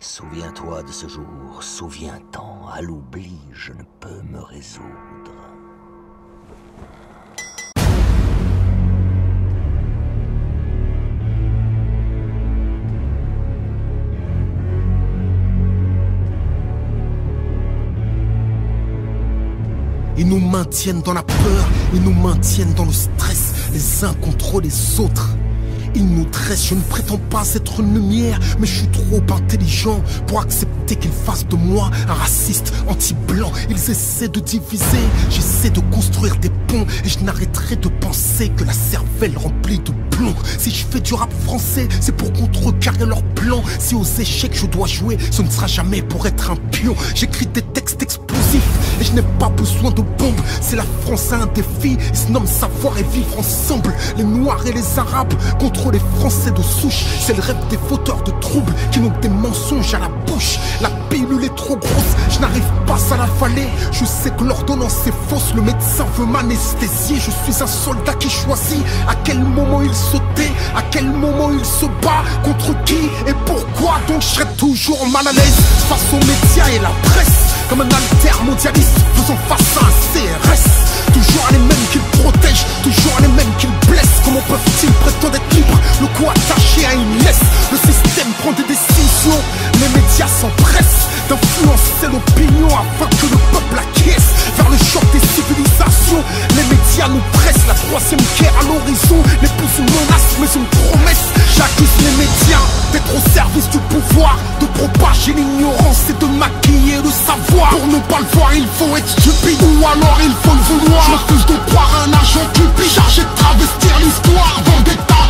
Souviens-toi de ce jour, souviens-t'en, à l'oubli, je ne peux me résoudre. Ils nous maintiennent dans la peur, ils nous maintiennent dans le stress, les uns contre les autres. Ils nous dressent, je ne prétends pas être une lumière, mais je suis trop intelligent pour accepter qu'ils fassent de moi un raciste anti-blanc. Ils essaient de diviser, j'essaie de construire des ponts, et je n'arrêterai de penser que la cervelle remplie de plomb. Si je fais du rap français, c'est pour contrecarrer leur plan. Si aux échecs je dois jouer, ce ne sera jamais pour être un pion. J'écris des textes et je n'ai pas besoin de bombes. C'est la France à un défi, ils se nomment savoir et vivre ensemble. Les Noirs et les Arabes contre les Français de souche. C'est le rêve des fauteurs de troubles qui n'ont que des mensonges à la bouche. La pilule est trop grosse, je n'arrive pas à l'avaler. Je sais que l'ordonnance est fausse, le médecin veut m'anesthésier. Je suis un soldat qui choisit à quel moment il sautait, à quel moment il se bat, contre qui et pourquoi. Donc je serai toujours mal à l'aise face aux médias et la presse. Comme un alter mondialiste faisant face à un CRS. Toujours les mêmes qu'ils protègent, toujours les mêmes qu'ils blessent. Comment peuvent-ils prétendre être libres? Le coup attaché à une laisse. Le système prend des décisions, les médias s'empressent d'influencer l'opinion afin que le peuple acquiesce vers le choc des civilisations. Les médias nous pressent, la troisième guerre à l'horizon n'est plus une menace mais une promesse. J'accuse les médias d'être au service du pouvoir, de propager l'ignorance et de maquiller le savoir. Pour ne pas le voir, il faut être stupide ou alors il faut le vouloir. Je refuse de croire un agent cupide chargé de travestir l'histoire. Vendetta, les médias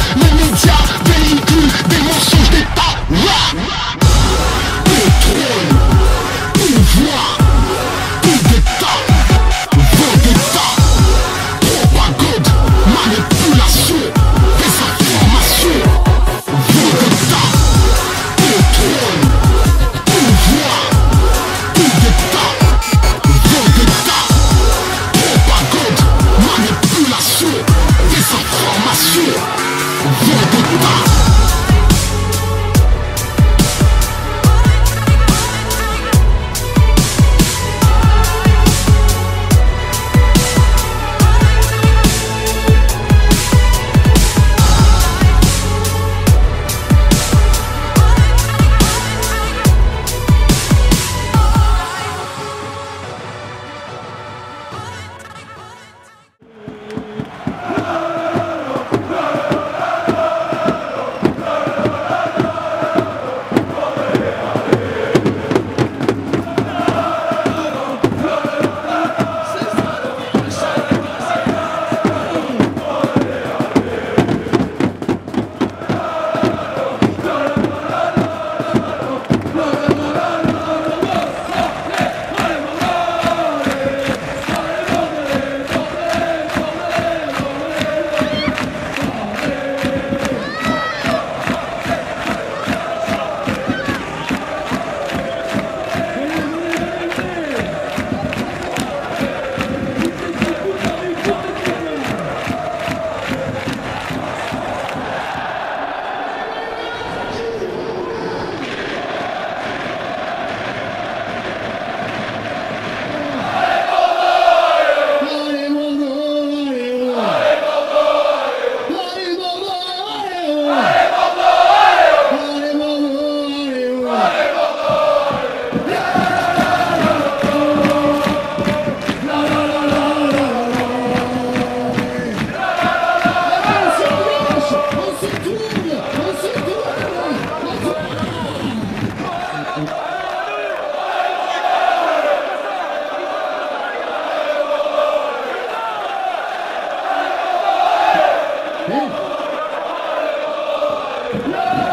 Yeah!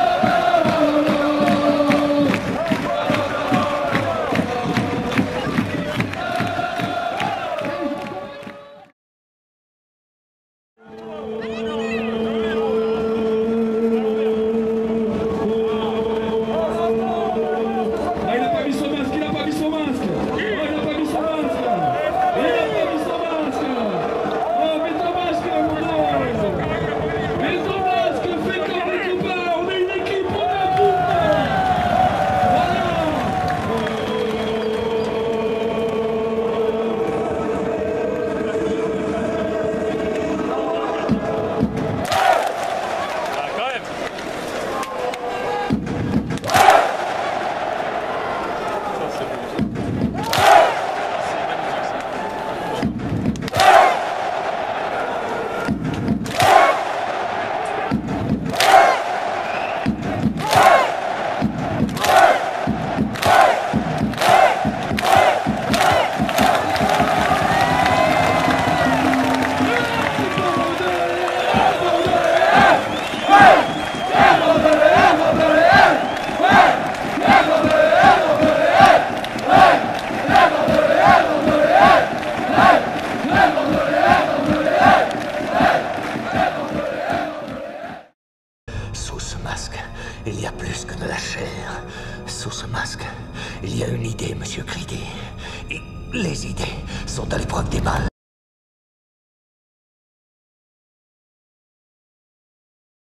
Sous ce masque, il y a une idée, monsieur Creedy. Les idées sont à l'épreuve des balles.